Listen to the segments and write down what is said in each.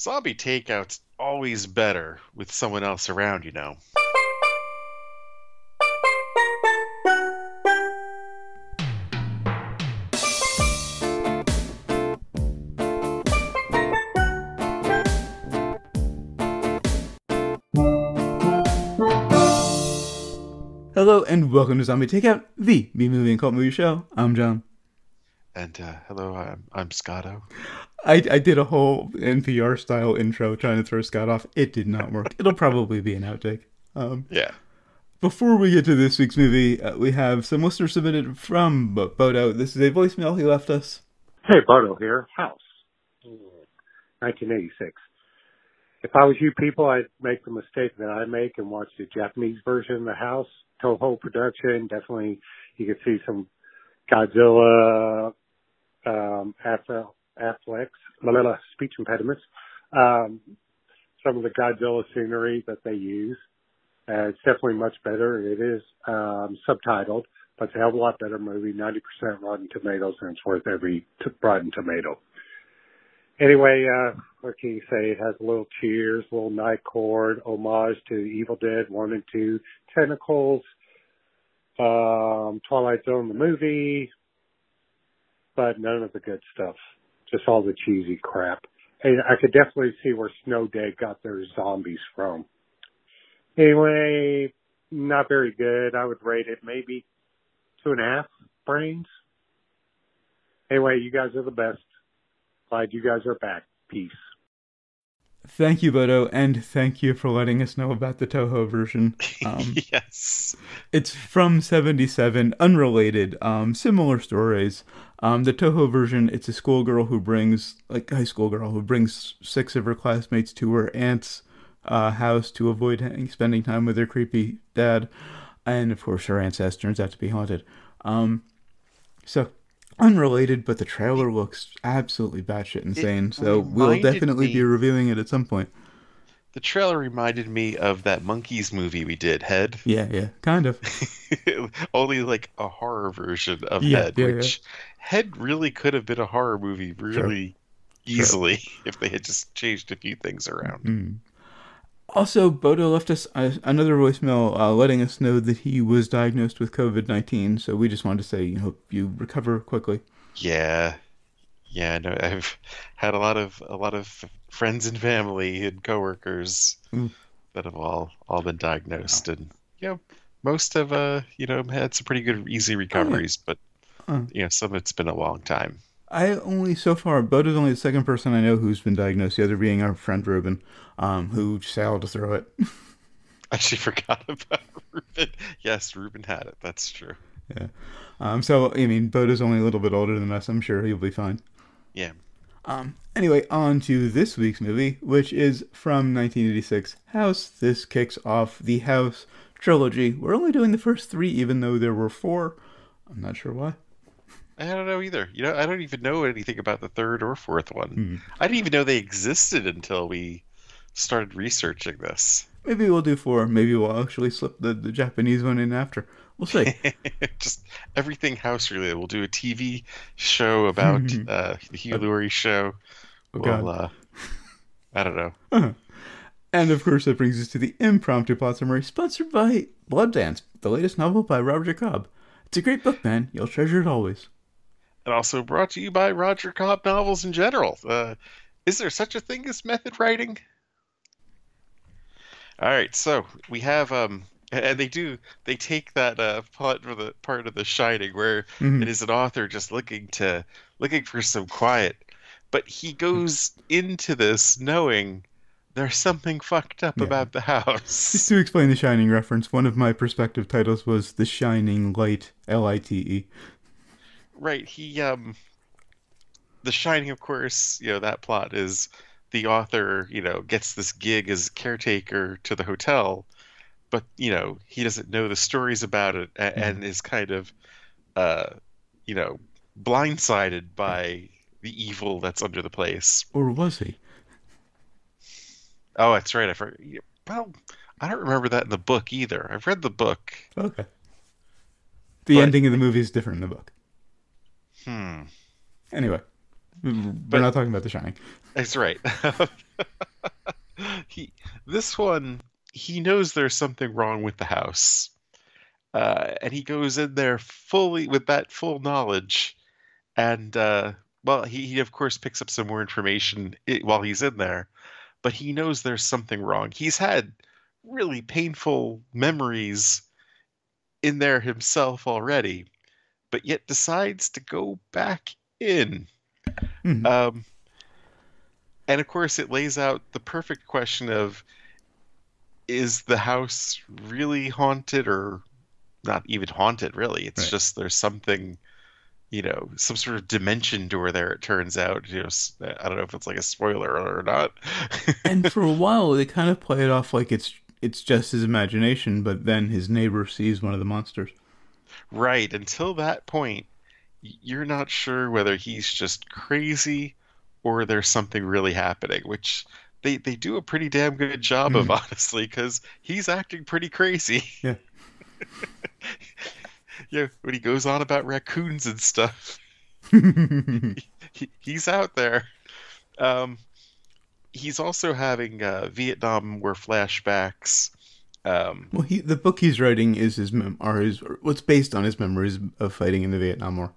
zombie takeout's always better with someone else around, you know. Hello and welcome to Zombie Takeout, the B movie and cult movie show. I'm John. And uh, hello, I'm, I'm Scotto. I, I did a whole NPR style intro trying to throw Scott off. It did not work. It'll probably be an outtake. Um, Yeah. before we get to this week's movie, uh, we have some listeners submitted from Bo- Bodo. This is a voicemail he left us. Hey, Bodo here. House. 1986. If I was you people, I'd make the mistake that I make and watch the Japanese version of the House. Toho production. Definitely, you could see some Godzilla, um, Afro, Blah, blah, speech impediments. Um, some of the Godzilla scenery that they use. Uh, it's definitely much better. It is um, subtitled, but it's a hell of a lot better movie. 90% Rotten Tomatoes, and it's worth every t- Rotten Tomato. Anyway, uh, what can you say? It has a little cheers, a little night court, homage to Evil Dead 1 and 2, Tentacles, um, Twilight Zone the movie, but none of the good stuff. Just all the cheesy crap. And I could definitely see where Snow Day got their zombies from. Anyway, not very good. I would rate it maybe two and a half brains. Anyway, you guys are the best. Glad you guys are back. Peace. Thank you, Bodo, and thank you for letting us know about the Toho version. Um, yes. It's from 77, unrelated, um, similar stories. Um, the Toho version, it's a schoolgirl who brings, like high school girl who brings six of her classmates to her aunt's uh, house to avoid hang- spending time with her creepy dad. And of course, her aunt's house turns out to be haunted. Um, so, unrelated, but the trailer looks absolutely batshit insane. So, we'll definitely me- be reviewing it at some point. The trailer reminded me of that Monkees movie we did, Head. Yeah, yeah, kind of. Only like a horror version of Yeah, Head, yeah, yeah. Which Head really could have been a horror movie really easily if they had just changed a few things around. Mm. Also, Bodo left us another voicemail uh, letting us know that he was diagnosed with COVID 19. So we just wanted to say, you hope you recover quickly. Yeah. Yeah, no, I've had a lot of a lot of friends and family and coworkers Mm. that have all all been diagnosed and you know most have uh you know had some pretty good easy recoveries, but Uh. you know some it's been a long time. I only, so far, Bodo's only the second person I know who's been diagnosed, the other being our friend Ruben, um, who sailed through it. I actually forgot about Ruben. Yes, Ruben had it. That's true. Yeah. Um, so, I mean, Bodo's only a little bit older than us. I'm sure he'll be fine. Yeah. Um, anyway, on to this week's movie, which is from 1986, House. This kicks off the House trilogy. We're only doing the first three, even though there were four. I'm not sure why. I don't know either. You know, I don't even know anything about the third or fourth one. Hmm. I didn't even know they existed until we started researching this. Maybe we'll do four. Maybe we'll actually slip the, the Japanese one in after. We'll see. Just everything house related. We'll do a TV show about uh, the Hugh Laurie show. Oh, we'll, God. uh, I don't know. And of course, that brings us to the impromptu plot summary, sponsored by Blood Dance, the latest novel by Robert Jacob. It's a great book, man. You'll treasure it always. And also brought to you by Roger Cobb novels in general. Uh, is there such a thing as method writing? All right, so we have um, and they do they take that uh part of the part of The Shining where Mhm. it is an author just looking to looking for some quiet, but he goes into this knowing there's something fucked up Yeah. about the house. Just house. to explain the Shining reference, one of my perspective titles was The Shining Light, L I T E. Right, he um The Shining of course, you know, that plot is the author, you know, gets this gig as caretaker to the hotel, but you know, he doesn't know the stories about it and, and is kind of uh you know, blindsided by the evil that's under the place. Or was he? Oh, that's right. I forgot. Well, I don't remember that in the book either. I've read the book. Okay. The But- ending of the movie is different in the book. Hmm. Anyway, we're But- not talking about The Shining. That's right. he this one he knows there's something wrong with the house, uh, and he goes in there fully with that full knowledge, and uh, well, he, he of course picks up some more information while he's in there, but he knows there's something wrong. He's had really painful memories in there himself already, but yet decides to go back in. Mhm. Um, and of course, it lays out the perfect question of is the house really haunted or not even haunted, really? It's Right. just there's something, you know, some sort of dimension door there, it turns out. You know, I don't know if it's like a spoiler or not. and for a while, they kind of play it off like it's it's just his imagination, but then his neighbor sees one of the monsters. Right, until that point, you're not sure whether he's just crazy or there's something really happening, which they, they do a pretty damn good job of, honestly, because he's acting pretty crazy. Yeah. Yeah, when he goes on about raccoons and stuff, Mm-hmm. he, he's out there. Um, he's also having uh, Vietnam War flashbacks. Um, well, he the book he's writing is his mem are his what's based on his memories of fighting in the Vietnam War.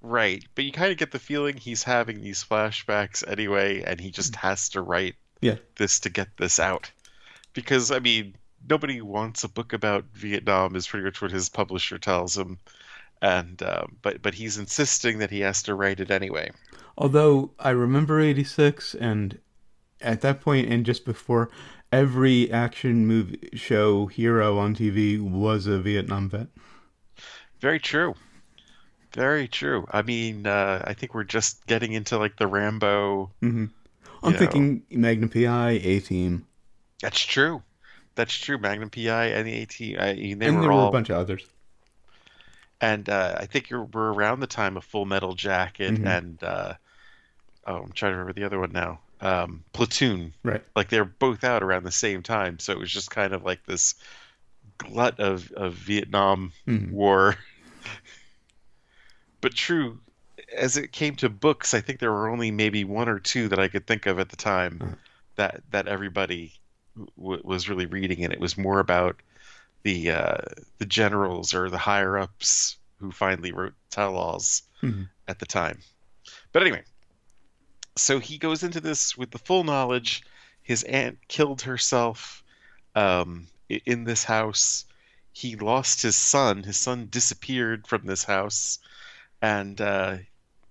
Right, but you kind of get the feeling he's having these flashbacks anyway, and he just has to write Yeah. this to get this out. Because, I mean, nobody wants a book about Vietnam, is pretty much what his publisher tells him. And, um, but, but he's insisting that he has to write it anyway. Although I remember '86, and at that point and just before, every action movie show hero on TV was a Vietnam vet. Very true. Very true. I mean, uh, I think we're just getting into like the Rambo. hmm I'm You know. thinking Magnum PI, A Team, That's true. That's true. Magnum PI and the AT. I mean, they and were there were a bunch of others. and uh, I think we're around the time of Full Metal Jacket Mhm. and uh, oh, I'm trying to remember the other one now. Um, Platoon. Right. Like they're both out around the same time, so it was just kind of like this glut of of Vietnam Mhm. War. but true, as it came to books, I think there were only maybe one or two that I could think of at the time Uh-huh. that that everybody w- was really reading, and it was more about the uh, the generals or the higher ups who finally wrote tell-alls Mhm. at the time. But anyway, so he goes into this with the full knowledge. His aunt killed herself um, in this house. He lost his son. His son disappeared from this house, and uh,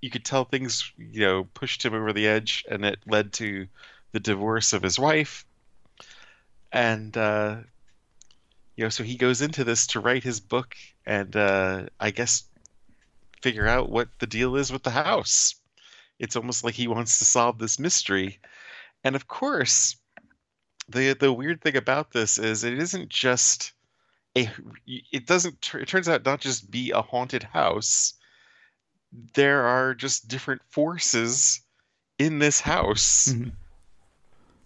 you could tell things, you know, pushed him over the edge, and it led to the divorce of his wife. And uh, you know, so he goes into this to write his book, and uh, I guess figure out what the deal is with the house. It's almost like he wants to solve this mystery. And of course, the the weird thing about this is it isn't just a it doesn't it turns out not just be a haunted house. There are just different forces in this house. Mhm.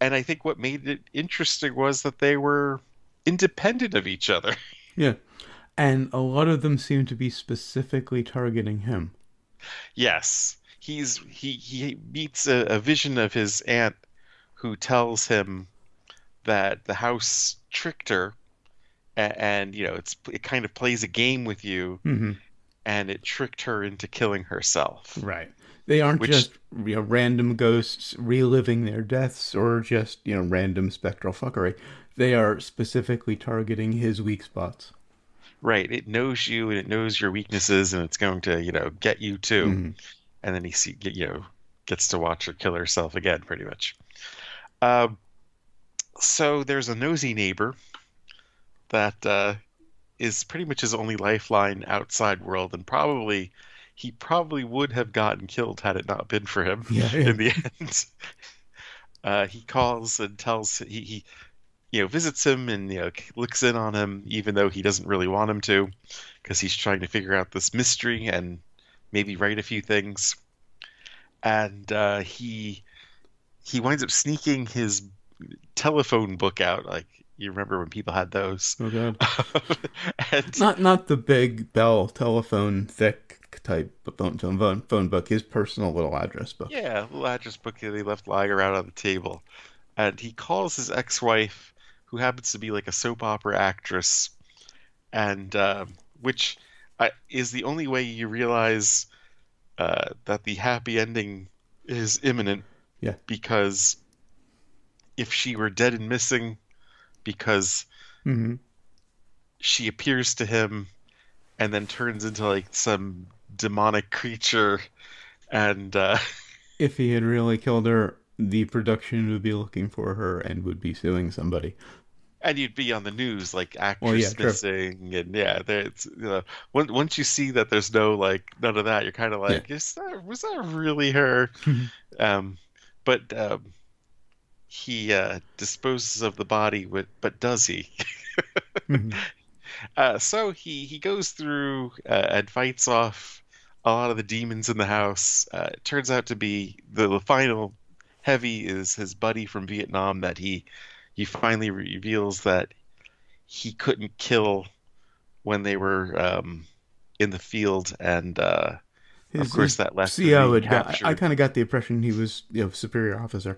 And I think what made it interesting was that they were independent of each other. Yeah, and a lot of them seem to be specifically targeting him. Yes, he's he he meets a, a vision of his aunt who tells him that the house tricked her, and, and you know it's it kind of plays a game with you, hmm and it tricked her into killing herself. Right. They aren't Which- just you know random ghosts reliving their deaths or just you know random spectral fuckery. They are specifically targeting his weak spots. Right, it knows you and it knows your weaknesses, and it's going to you know get you too. Mhm. And then he see you know gets to watch her kill herself again, pretty much. Um, so there's a nosy neighbor that uh, is pretty much his only lifeline outside world, and probably he probably would have gotten killed had it not been for him Yeah, yeah. in the end. Uh, he calls and tells he, he you know visits him and you know looks in on him even though he doesn't really want him to because he's trying to figure out this mystery and maybe write a few things and uh, he he winds up sneaking his telephone book out like you remember when people had those Oh god. and Not not the big Bell telephone thick type phone phone phone book. His personal little address book. Yeah, little address book that he left lying around on the table. and he calls his ex-wife, who happens to be like a soap opera actress, and uh, which is the only way you realize uh, that the happy ending is imminent. Yeah. Because if she were dead and missing, because hmm she appears to him and then turns into like some demonic creature and uh If he had really killed her, the production would be looking for her and would be suing somebody. And you'd be on the news like actress Well, yeah, true. missing and yeah there's you know once once you see that there's no like none of that you're kind of like is that was that really her um but um he uh disposes of the body with but does he Mhm. Uh, so he he goes through uh, and fights off a lot of the demons in the house. Uh, it turns out to be the, the final heavy is his buddy from Vietnam that he he finally reveals that he couldn't kill when they were um, in the field, and uh, of His- course his that left CO had got—I kind of got the impression he was, you know, superior officer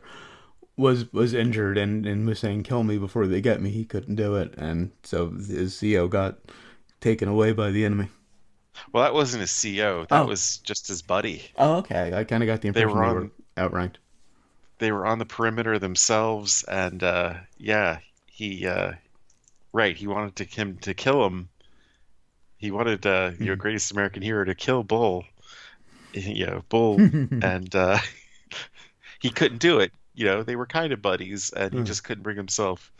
was was injured and, and was saying kill me before they get me. He couldn't do it, and so his CO got taken away by the enemy. Well, that wasn't his CO. That Oh. was just his buddy. Oh, okay. I kind of got the They impression were they were, outranked. They were on the perimeter themselves and uh yeah he uh right he wanted to him to kill him. He wanted uh your Mhm. greatest american hero to kill bull. You know bull and uh he couldn't do it. You know they were kind of buddies and he Mhm. just couldn't bring himself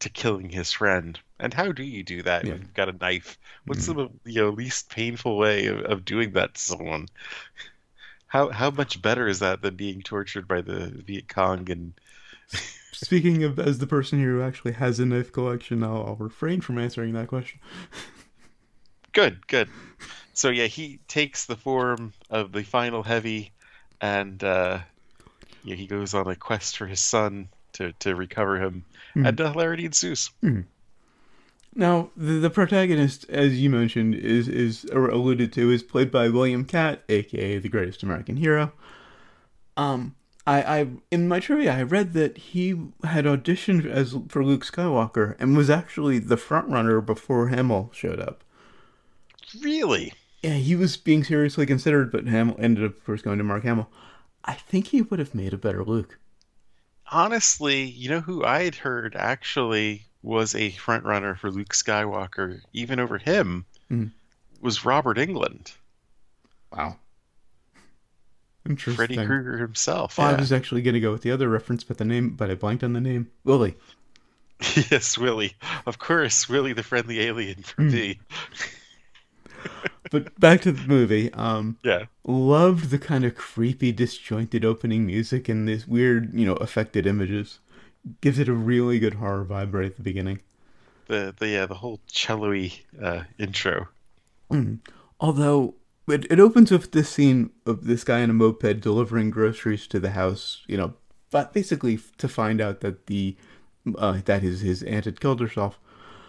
to killing his friend. And how do you do that Yeah. when you've got a knife? What's the you know least painful way of, of doing that to someone how how much better is that than being tortured by the Viet Cong and Speaking of as the person here who actually has a knife collection, I'll, I'll refrain from answering that question. good good so yeah he takes the form of the final heavy and uh yeah he goes on a quest for his son to to recover him Hmm. and uh, hilarity ensues Now, the, the protagonist, as you mentioned, is is or alluded to, is played by William Katt, aka the Greatest American Hero. Um, I, I in my trivia, I read that he had auditioned as for Luke Skywalker and was actually the front runner before Hamill showed up. really Yeah, he was being seriously considered, but Hamill ended up, first going to Mark Hamill. I think he would have made a better Luke. honestly you know who i had heard actually was a front runner for luke skywalker even over him Hmm. was robert englund Wow. Interesting. freddy krueger himself Well, I was actually going to go with the other reference, but the name, but I blanked on the name. Willie. yes willie of course willie the friendly alien for Hmm. me But back to the movie. Um, yeah loved the kind of creepy, disjointed opening music and this weird, you know, affected images. Gives it a really good horror vibe right at the beginning. the the yeah the whole cello-y uh, intro Although it, it opens with this scene of this guy in a moped delivering groceries to the house, you know, but basically to find out that the uh, that his his aunt had killed herself.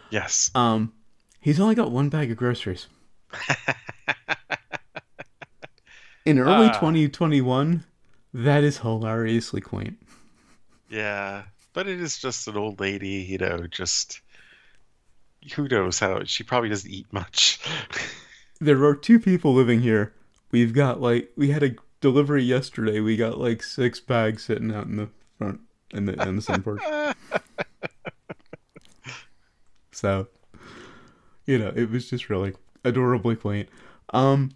yes Um, he's only got one bag of groceries. In early Ah. 2021, that is hilariously quaint. Yeah, but it is just an old lady, you know, just who knows how she probably doesn't eat much. There are two people living here. We've got like we had a delivery yesterday. We got like six bags sitting out in the front in the in the sun porch. So, you know, it was just really adorably quaint. Um,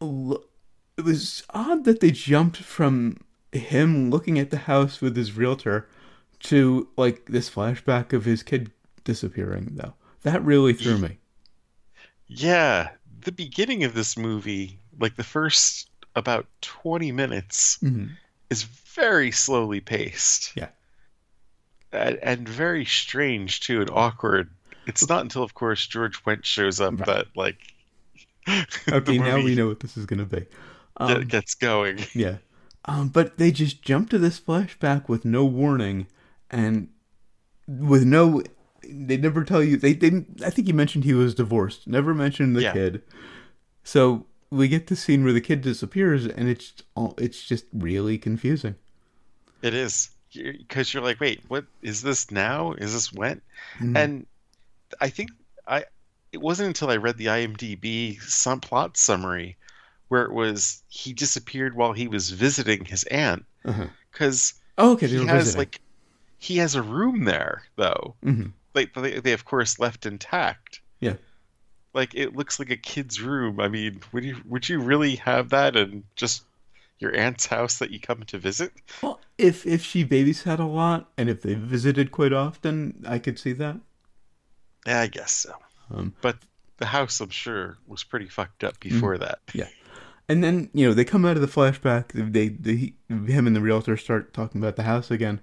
it was odd that they jumped from him looking at the house with his realtor to like this flashback of his kid disappearing. Though that really threw me. Yeah, the beginning of this movie, like the first about 20 minutes, Mhm. is very slowly paced. Yeah. And, and very strange too and awkward. It's not until, of course, George Wendt shows up Right. that like Okay, now we know what this is gonna be. get- Um, gets going. Yeah. Um, but they just jump to this flashback with no warning and with no they never tell you they didn't I think you mentioned he was divorced. Never mentioned the Yeah. kid. So we get the scene where the kid disappears and it's all it's just really confusing. It is. because you're like, wait, what is this now? Is this when? Mhm. And I think I it wasn't until I read the IMDb some plot summary where it was he disappeared while he was visiting his aunt Uh-huh. because Oh, okay, he has visiting. like he has a room there though. Mhm. Like they, they of course left intact. Yeah. Like it looks like a kid's room. I mean, would you would you really have that in just your aunt's house that you come to visit? Well, if if she babysat a lot and if they visited quite often, I could see that. Yeah, I guess so. Um, But the house, I'm sure, was pretty fucked up Mm-hmm. before that. Yeah. And then you know they come out of the flashback. They, they him and the realtor start talking about the house again.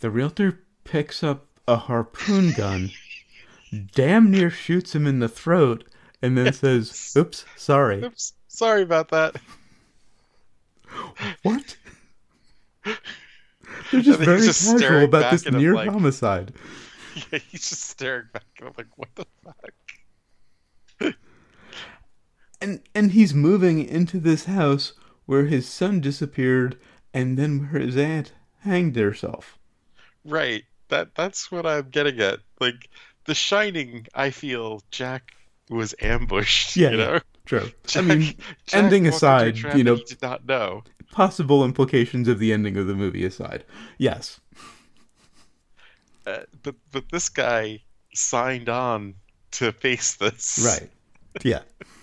The realtor picks up a harpoon gun, damn near shoots him in the throat, and then says, "Oops, sorry." Oops, sorry about that. What? They're just very just casual staring about this near like- homicide. Yeah, he's just staring back, and I'm like, what the fuck? And and he's moving into this house where his son disappeared, and then where his aunt hanged herself. Right. That that's what I'm getting at. Like The Shining, I feel Jack was ambushed. Yeah, you yeah. know. True. Jack, I mean, Jack ending walked into a aside, you know- did not know. possible implications of the ending of the movie aside, yes. Uh, but but this guy signed on to face this. Right. Yeah.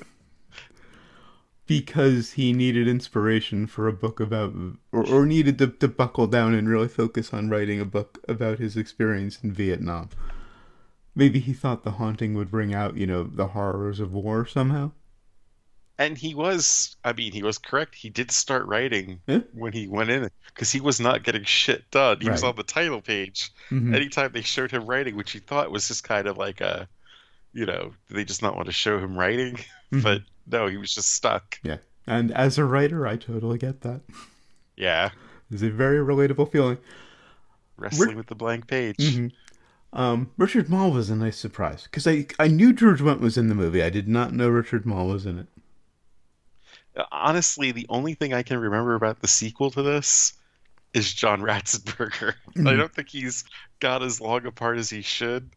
because he needed inspiration for a book about, or, or needed to, to buckle down and really focus on writing a book about his experience in Vietnam. Maybe he thought the haunting would bring out, you know, the horrors of war somehow. And he was, I mean, he was correct. He did start writing Yeah. when he went in because he was not getting shit done. He was on the title page. Mhm. Anytime they showed him writing, which he thought was just kind of like a, you know, they just not want to show him writing? Mhm. But no, he was just stuck. Yeah. And as a writer, I totally get that. Yeah, It's a very relatable feeling. wrestling with the blank page. Mhm. Um, Richard Moll was a nice surprise because I I knew George Wendt was in the movie. I did not know Richard Moll was in it. Honestly, the only thing I can remember about the sequel to this is John Ratzenberger. I Mhm. don't think he's got as long a part as he should,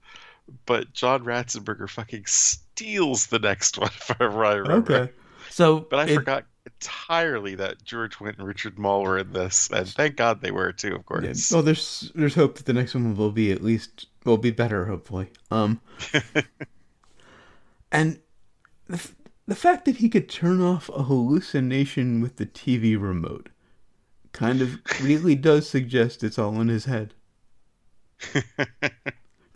but John Ratzenberger fucking steals the next one, if I remember. Okay, so But I it- forgot entirely that George Wendt and Richard Moll were in this, and thank God they were too, of yeah, course. well, there's there's hope that the next one will be at least will be better, hopefully. Um, and the the fact that he could turn off a hallucination with the TV remote kind of really does suggest it's all in his head.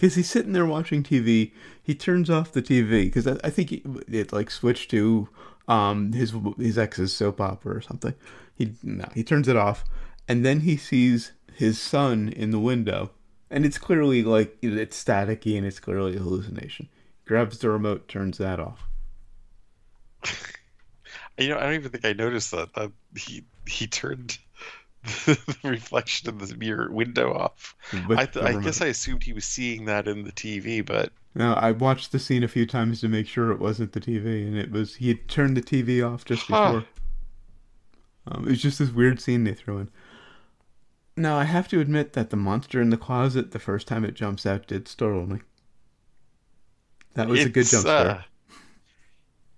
Because he's sitting there watching TV, he turns off the TV because I, I think it, it like switched to um his his ex's soap opera or something. He no, he turns it off, and then he sees his son in the window, and it's clearly like it's staticky and it's clearly a hallucination. Grabs the remote, turns that off. You know, I don't even think I noticed that. that he he turned the reflection in the mirror window off. I, th- I guess I assumed he was seeing that in the TV, but No, I watched the scene a few times to make sure it wasn't the TV, and it was he had turned the TV off just Huh. before. Um, it was just this weird scene they threw in. Now I have to admit that the monster in the closet, the first time it jumps out, did startle me. That was a good it's, jump scare. uh,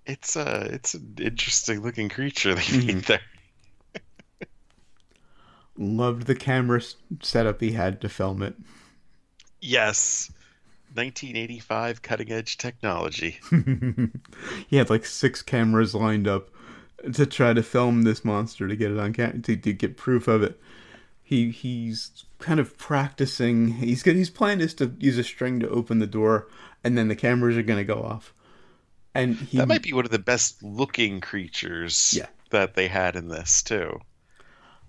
it's uh, it's an interesting looking creature they Mm-hmm. made there. Loved the camera setup he had to film it. Yes, 1985 cutting edge technology. he had like six cameras lined up to try to film this monster to get it on camera to, to get proof of it. He he's kind of practicing. He's his plan is to use a string to open the door, and then the cameras are going to go off. And he That might be one of the best looking creatures Yeah. that they had in this too.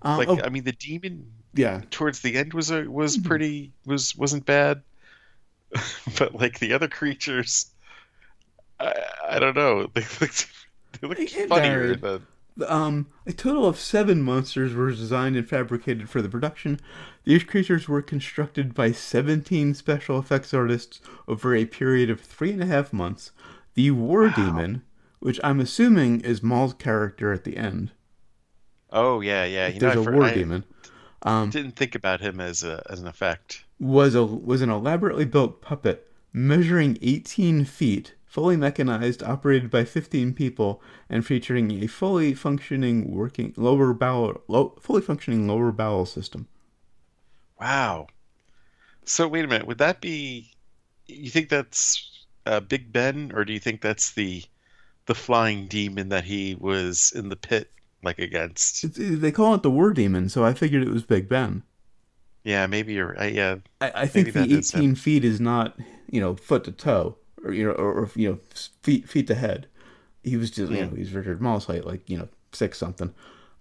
Uh, Like oh, I mean, the demon yeah, towards the end was a was Mm-hmm. pretty was wasn't bad, but like the other creatures, I, I don't know. They looked they looked It funnier varied. than Um, a total of seven monsters were designed and fabricated for the production. These creatures were constructed by 17 special effects artists over a period of three and a half months. The War Demon, which I'm assuming is Moll's character at the end. Oh yeah, yeah. You know, There's I a War I- Demon. Um, Didn't think about him as a as an effect. was a was an elaborately built puppet measuring 18 feet, fully mechanized, operated by 15 people, and featuring a fully functioning working lower bowel, low, fully functioning lower bowel system. Wow. So wait a minute. Would that be? You think that's uh, Big Ben, or do you think that's the the flying demon that he was in the pit like against? It's, they call it the War Demon, so I figured it was Big Ben. Yeah, maybe you're. Uh, yeah, I, I think the that is him. 18 feet is not, you know, foot to toe, or you know, or, or you know, feet feet to head. He was just, you Yeah. know, he's Richard Moll's height, like you know, six something.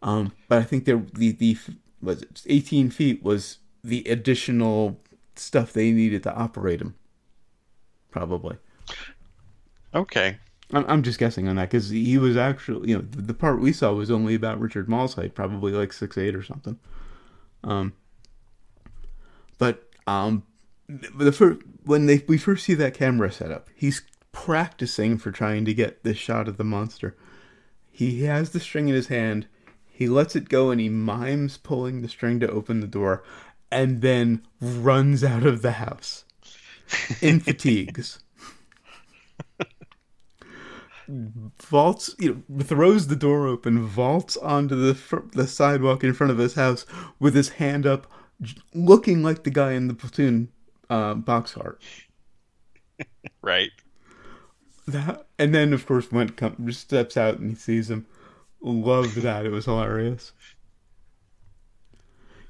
Um, but I think there the the was it 18 feet was the additional stuff they needed to operate him. Probably. okay. I'm, I'm just guessing on that because he was actually, you know, the, the part we saw was only about Richard Moll's height, probably like six eight or something. Um, but um, the first when they we first see that camera setup, he's practicing for trying to get this shot of the monster. He has the string in his hand. He lets it go and he mimes pulling the string to open the door, and then runs out of the house in fatigues. Vaults, you know, throws the door open, vaults onto the fr- the sidewalk in front of his house with his hand up, looking like the guy in the platoon uh, box art. Right. That, and then of course Wendt come, steps out and he sees him. Loved that; it was hilarious.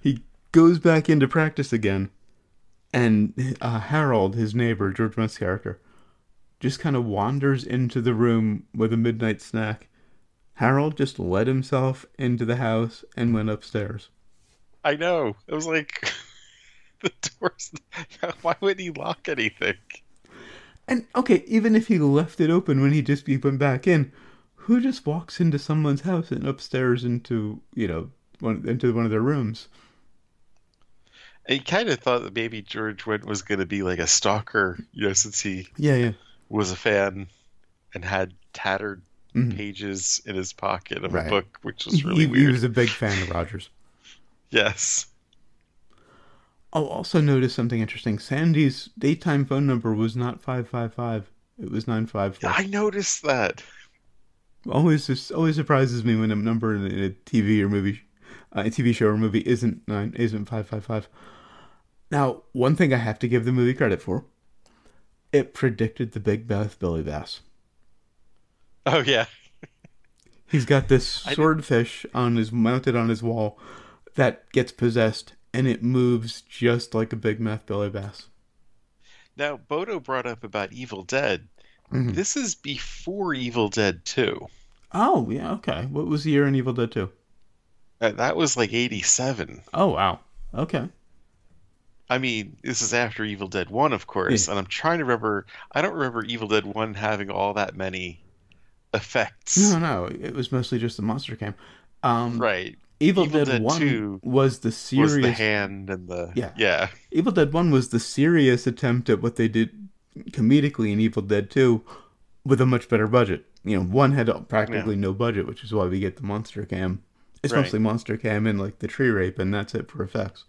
He goes back into practice again, and uh, Harold, his neighbor, George Wendt's character, just kind of wanders into the room with a midnight snack. Harold just let himself into the house and went upstairs. I know. It was like the doors. Why would he lock anything? And okay, even if he left it open when he just he went back in, who just walks into someone's house and upstairs into you know one into one of their rooms? He kind of thought that maybe George Wendt was going to be like a stalker, you know, since he Yeah, yeah, was a fan and had tattered Mhm. pages in his pocket of Right. a book, which was really he, he was a big fan of Rogers. Yes. I'll also notice something interesting. Sandy's daytime phone number was not five five five; it was nine five four. I noticed that. Always, always surprises me when a number in a TV or movie, uh, a TV show or movie isn't nine, isn't five five five. Now, one thing I have to give the movie credit for, it predicted the Big Mouth Billy Bass. Oh yeah. He's got this swordfish on his mounted on his wall that gets possessed, and it moves just like a big mouth Billy Bass. Now Bodo brought up about Evil Dead. Mhm. This is before Evil Dead 2. Oh yeah, okay. What was the year in Evil Dead Two? Uh, that was like 87. Oh wow. Okay. I mean, this is after Evil Dead 1, of course, Yeah. and I'm trying to remember. I don't remember Evil Dead 1 having all that many effects. No, no, it was mostly just the monster cam. Um, Right. Evil, Evil Dead, Dead One 2 was the Was serious. the hand and the. Yeah. Yeah. Evil Dead One was the serious attempt at what they did comedically in Evil Dead Two, with a much better budget. You know, one had practically no budget, which is why we get the monster cam. It's Right. mostly monster cam and like the tree rape, and that's it for effects.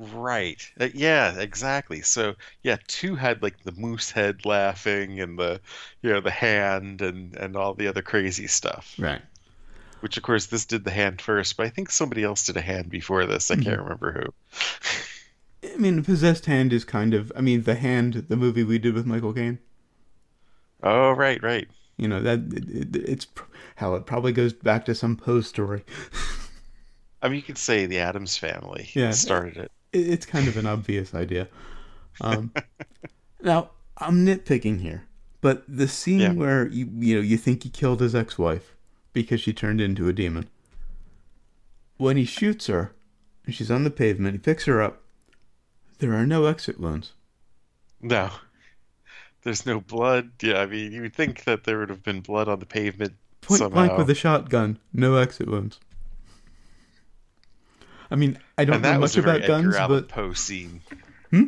Right. Uh, yeah, exactly. So, yeah, 2 had like the moose head laughing and the, you know, the hand and, and all the other crazy stuff. Right. Which, of course, this did the hand first, but I think somebody else did a hand before this. I Mm-hmm. can't remember who. I mean, possessed hand is kind of. I mean, the hand, the movie we did with Michael Caine. Oh, right, right. You know that it, it, it's how it probably goes back to some Poe story. I mean, you could say the Addams family Yeah. started it. It, it's kind of an obvious idea. Um, now I'm nitpicking here, but the scene Yeah. where you you know you think he killed his ex-wife because she turned into a demon. When he shoots her, and she's on the pavement, he picks her up. There are no exit wounds. No. There's no blood. Yeah, I mean, you would think that there would have been blood on the pavement Point somehow. blank with a shotgun, no exit wounds. I mean, I don't know much was a very about guns, Edgar but Poe scene. Hmm?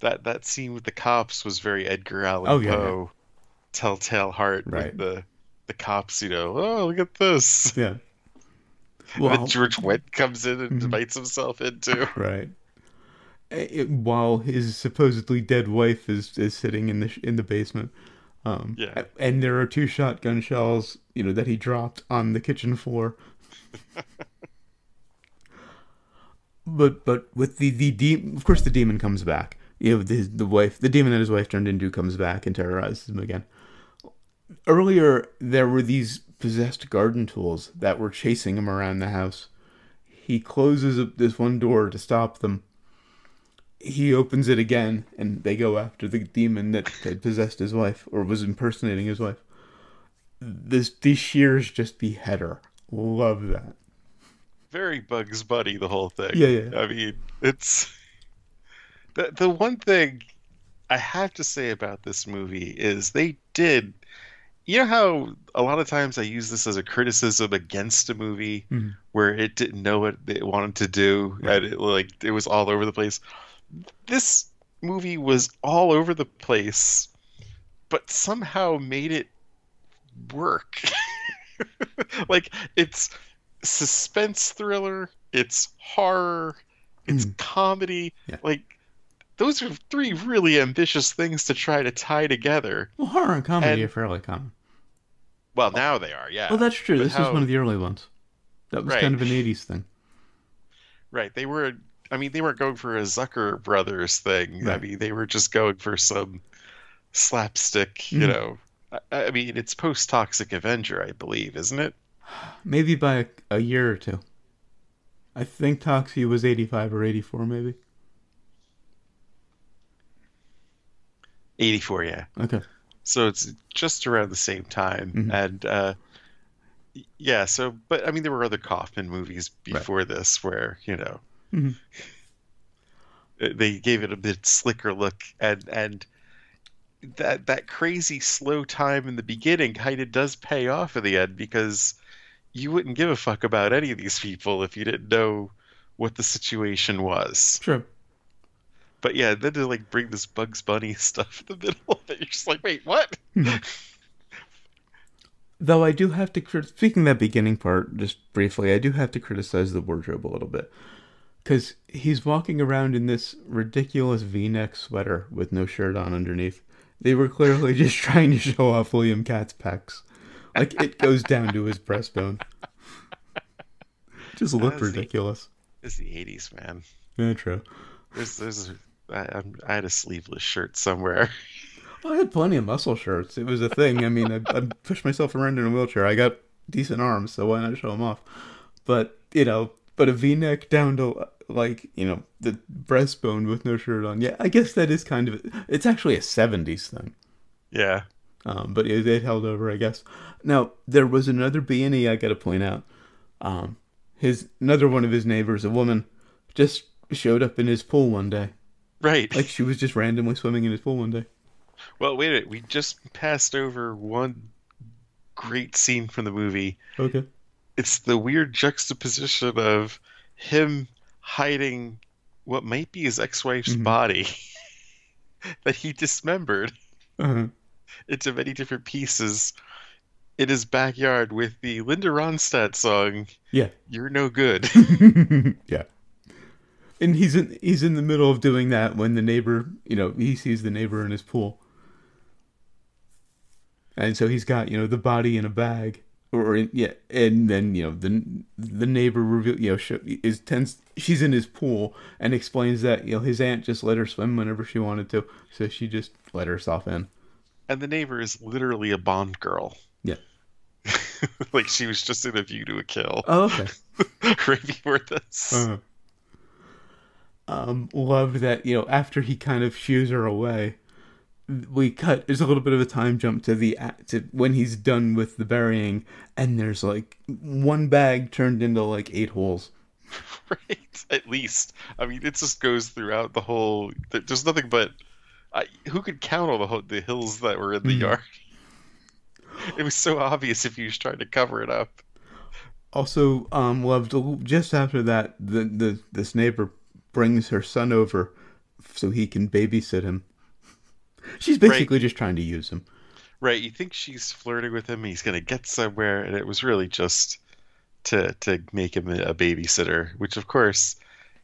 That that scene with the cops was very Edgar Allan Oh, yeah, yeah. Poe, Telltale Heart Right. with the the cops. You know, oh look at this. yeah. Well, George Wendt comes in and Mhm. invites himself into. right. It- while his supposedly dead wife is, is sitting in the sh- in the basement, um, Yeah. and there are two shotgun shells, you know, that he dropped on the kitchen floor. but but with the the de- of course the demon comes back. You know, the the wife, the demon that his wife turned into, comes back and terrorizes him again. Earlier, there were these possessed garden tools that were chasing him around the house. He closes up this one door to stop them. He opens it again, and they go after the demon that had possessed his wife or was impersonating his wife. This these shears just behead her. Love that. Very Bugs Bunny, the whole thing. Yeah, yeah. I mean, it's the the one thing I have to say about this movie is they did. You know how a lot of times I use this as a criticism against a movie Mhm. where it didn't know what it wanted to do and it like it was all over the place. This movie was all over the place, but somehow made it work. like it's suspense thriller, it's horror, it's Mm. comedy. Yeah. Like those are three really ambitious things to try to tie together. Well, horror and comedy And- are fairly common. Well, now they are, yeah. Well, that's true. But This how- was one of the early ones. That was Right. kind of an '80s thing. Right. They were I mean, they weren't going for a Zucker brothers thing. I mean, they were just going for some slapstick, you Mhm. know. I, I mean, it's post Toxic Avenger, I believe, isn't it? Maybe by a, a year or two. I think Toxie was 85 or 84, maybe. 84, yeah. Okay. So it's just around the same time. Mhm. And uh yeah, so but I mean there were other Kaufman movies Right. before this where, you know, Mhm. uh, they gave it a bit slicker look and and that that crazy slow time in the beginning kind of does pay off in the end because you wouldn't give a fuck about any of these people if you didn't know what the situation was. Sure. But yeah, then to like bring this Bugs Bunny stuff in the middle of it, you're just like, wait, what? Hmm. Though I do have to, crit- speaking of that beginning part, just briefly, I do have to criticize the wardrobe a little bit. Because he's walking around in this ridiculous v neck sweater with no shirt on underneath. They were clearly just trying to show off William Katt's pecs. Like, it goes down to his breastbone. Just looked That's the- ridiculous. It's the '80s, man. Yeah, true. There's, there's, I, I had a sleeveless shirt somewhere. Well, I had plenty of muscle shirts. It was a thing. I mean, I, I pushed myself around in a wheelchair. I got decent arms, so why not show them off? But you know, but a V-neck down to like you know the breastbone with no shirt on. Yeah, I guess that is kind of. It's actually a '70s thing. Yeah. Um, but it, it held over, I guess. Now there was another B and E I got to point out. Um, his another one of his neighbors, a woman, just showed up in his pool one day. Right. Like she was just randomly swimming in his pool one day. well, wait a minute. We just passed over one great scene from the movie. Okay. It's the weird juxtaposition of him hiding what might be his ex-wife's Mhm. body that he dismembered Uh-huh. Into many different pieces in his backyard with the Linda Ronstadt song Yeah. "You're No Good." yeah. And he's in he's in the middle of doing that when the neighbor, you know, he sees the neighbor in his pool. And so he's got, you know, the body in a bag or in, yeah, and then, you know, the the neighbor reveal, you know, is tends she's in his pool and explains that, you know, his aunt just let her swim whenever she wanted to, so she just let herself in. And the neighbor is literally a Bond girl. Yeah. like she was just in a View to a Kill Oh, okay. before this. Uh-huh. Um, loved that you know after he kind of shoos her away, we cut. There's a little bit of a time jump to the to when he's done with the burying, and there's like one bag turned into like eight holes. right? At least. I mean, it just goes throughout the whole. There's nothing but. I, who could count all the the hills that were in the Mhm. yard? It was so obvious if you was trying to cover it up. Also, um, loved just after that the the this neighbor brings her son over so he can babysit him. She's basically just trying to use him. Right? You think she's flirting with him? He's gonna get somewhere, and it was really just to to make him a babysitter. Which, of course,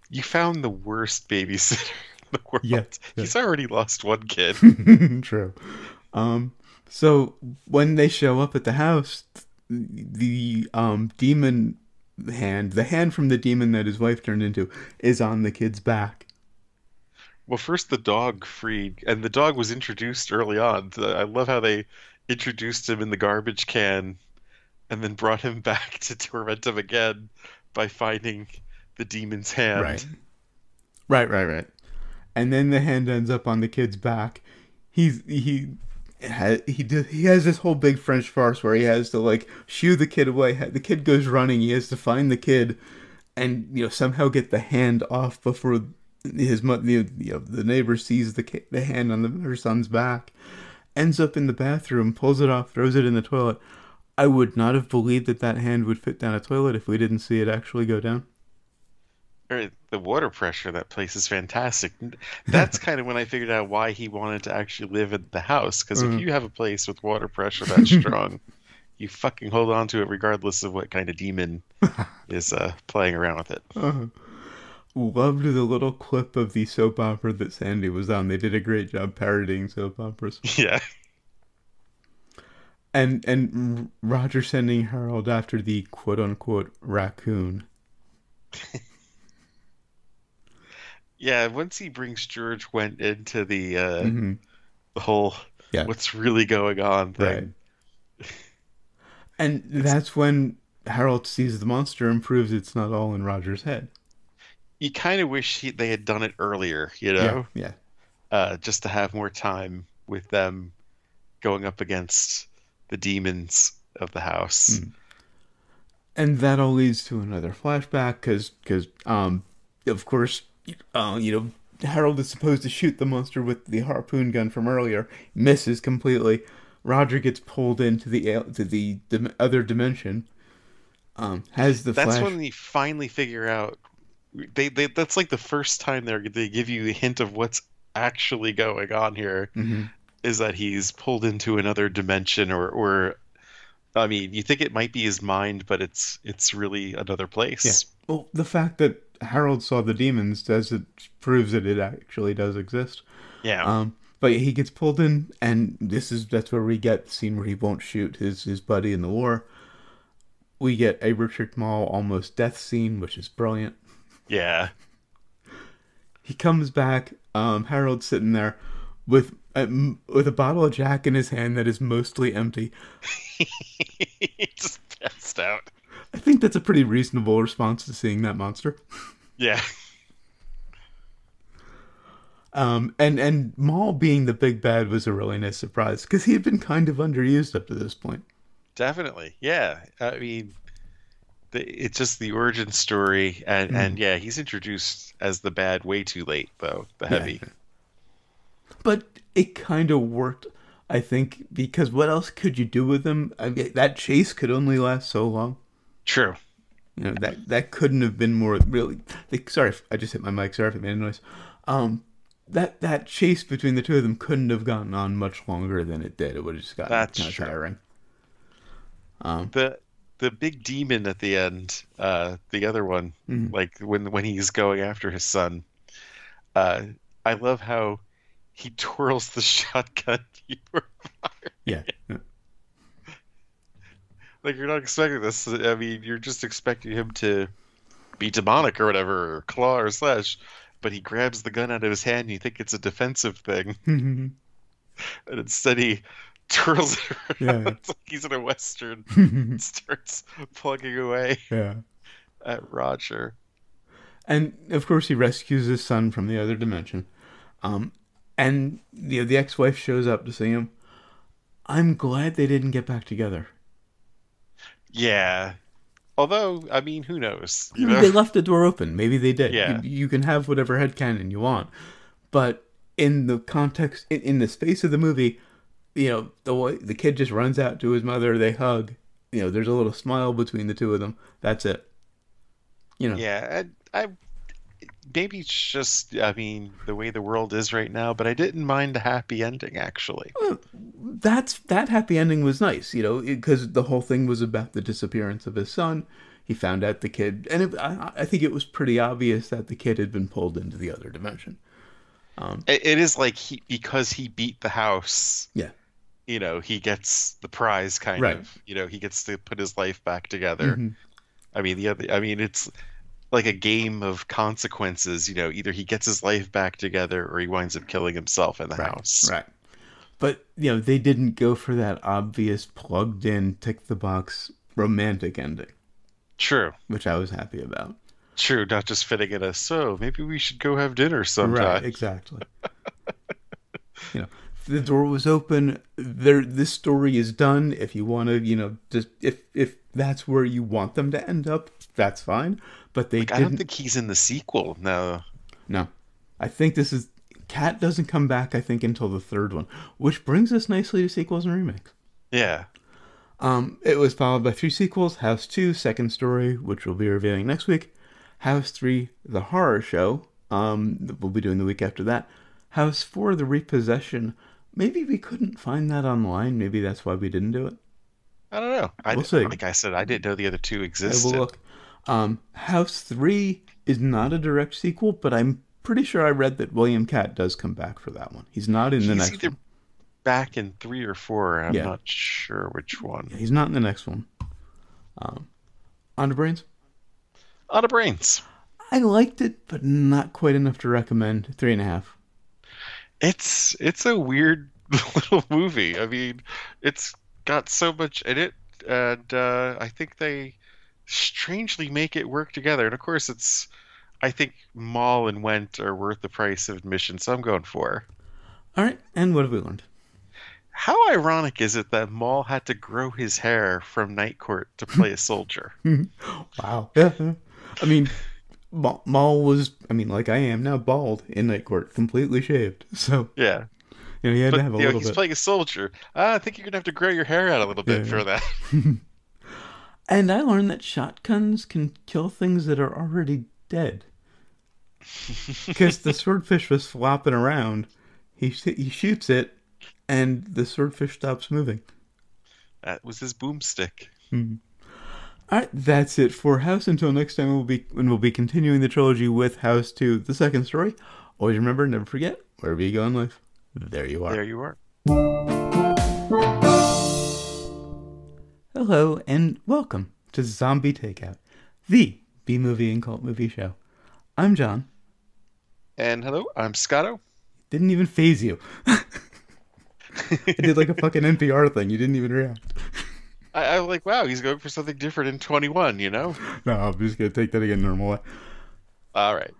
you found the worst babysitter the world. Yeah, yeah. He's already lost one kid. True. Um, so when they show up at the house, the um demon hand, the hand from the demon that his wife turned into, is on the kid's back. Well, first the dog freed, and the dog was introduced early on. I love how they introduced him in the garbage can, and then brought him back to torment him again by finding the demon's hand. Right. Right, right, right. And then the hand ends up on the kid's back. He's he he does, he has this whole big French farce where he has to like shoo the kid away. The kid goes running. He has to find the kid, and you know somehow get the hand off before his the you know, the neighbor sees the ki- the hand on the, her son's back. Ends up in the bathroom, pulls it off, throws it in the toilet. I would not have believed that that hand would fit down a toilet if we didn't see it actually go down. Or the water pressure, that place is fantastic. That's kind of when I figured out why he wanted to actually live in the house. Because Mhm. if you have a place with water pressure that strong, you fucking hold on to it regardless of what kind of demon is uh, playing around with it. Uh-huh. Loved the little clip of the soap opera that Sandy was on. They did a great job parodying soap operas. Yeah. And and Roger sending Harold after the quote unquote raccoon. Yeah, once he brings George Wendt into the uh, hmm the whole Yeah. what's really going on Right. thing. And that's when Harold sees the monster and proves it's not all in Roger's head. You kind of wish he, they had done it earlier, you know, Yeah. uh, just to have more time with them going up against the demons of the house. Mm. and that all leads to another flashback because, because um of course uh, you know Harold is supposed to shoot the monster with the harpoon gun from earlier misses completely Roger gets pulled into the to the dim- other dimension um has the That's flash when you finally figure out. They, they that's like the first time they they give you a hint of what's actually going on here. Mhm. is that he's pulled into another dimension or or I mean, you think it might be his mind, but it's it's really another place. Yeah. well the fact that Harold saw the demons does it proves that it actually does exist Yeah. Um, but he gets pulled in, and this is that's where we get the scene where he won't shoot his his buddy in the war. We get a Richard Moll almost death scene, which is brilliant. yeah. He comes back. Um, Harold's sitting there with a, with a bottle of Jack in his hand that is mostly empty. he just passed out. I think that's a pretty reasonable response to seeing that monster. Yeah. Um, and and Moll being the big bad was a really nice surprise because he had been kind of underused up to this point. Definitely. Yeah. I mean the, it's just the origin story and Mm. and yeah, he's introduced as the bad way too late though, the heavy. but it kind of worked i think because what else could you do with him I mean, that chase could only last so long True. you know that that couldn't have been more really like, sorry if- i just hit my mic sorry if it made a noise um that that chase between the two of them couldn't have gone on much longer than it did it would have just gotten That's kind of true. tiring um The the big demon at the end, uh, the other one, Mhm. like when when he's going after his son, uh, I love how he twirls the shotgun. you were firing. yeah, yeah. Like you're not expecting this. I mean, you're just expecting him to be demonic or whatever, or claw or slash. But he grabs the gun out of his hand. and You think it's a defensive thing, and instead he twirls it around. Yeah. It's like he's in a western. and starts plugging away yeah at Roger. and of course he rescues his son from the other dimension um and you know, the ex-wife shows up to see him i'm glad they didn't get back together Yeah. Although, I mean, who knows? You know? they left the door open maybe they did Yeah. you, you can have whatever headcanon you want but in the context in, in the space of the movie you know the the kid just runs out to his mother they hug you know there's a little smile between the two of them that's it you know Yeah, I, I maybe it's just, I mean, the way the world is right now. But I didn't mind the happy ending actually. that's that happy ending was nice, you know, because the whole thing was about the disappearance of his son. he found out the kid, and it, I, I think it was pretty obvious that the kid had been pulled into the other dimension. It, it is like he because he beat the house. Yeah. You know, he gets the prize kind Right. of. You know, he gets to put his life back together. Mhm. I mean, the other. I mean, it's like a game of consequences. You know, either he gets his life back together or he winds up killing himself in the Right, house. Right. But, you know, they didn't go for that obvious plugged in, tick the box romantic ending, True. which I was happy about. True. Not just fitting in a. So maybe we should go have dinner sometime. Right, exactly. you know, the door was open. There, this story is done. If you want to, you know, just if if that's where you want them to end up, that's fine. But they Like, I don't think he's in the sequel. No. No, I think this is Katt doesn't come back. I think until the third one, which brings us nicely to sequels and remakes. Yeah. Um, it was followed by three sequels: House Two, Second Story, which we'll be reviewing next week; House Three, The Horror Show, um, that we'll be doing the week after that; House Four, The Repossession. Maybe we couldn't find that online. Maybe that's why we didn't do it. I don't know. I, We'll see. Like I said, I didn't know the other two I existed. will look. Um, House Three is not a direct sequel, but I'm pretty sure I read that William Katt does come back for that one. He's not in the He's next either one. back in three or four. I'm Yeah. not sure which one. He's not in the next one. Um, on to brains. On the brains. I liked it, but not quite enough to recommend. Three and a half. It's it's a weird little movie. I mean, it's got so much in it, and uh, I think they strangely make it work together. And of course, it's I think Moll and Wendt are worth the price of admission, so I'm going for. All right, and what have we learned? How ironic is it that Moll had to grow his hair from Night Court to play a soldier? Wow. Yeah. I mean, Moll was, I mean, like I am now, bald in Night Court, completely shaved. So, Yeah, you know, he had but to have a you know, he's bit. playing a soldier. Ah, I think you're gonna have to grow your hair out a little bit Yeah, for that. And I learned that shotguns can kill things that are already dead. Because the swordfish was flopping around, he he shoots it, and the swordfish stops moving. That was his boomstick. All right, that's it for House. Until next time, we'll be when we'll be continuing the trilogy with House Two, the second story. Always remember, never forget, wherever you go in life, there you are. There you are. Hello and welcome to Zombie Takeout, the B movie and cult movie show. I'm John. And hello, I'm Scotto. Didn't even phase you. I did like a fucking NPR thing. You didn't even react. I, I'm like, wow, he's going for something different in 21, you know? No, I'm just gonna take that again normal way. All right.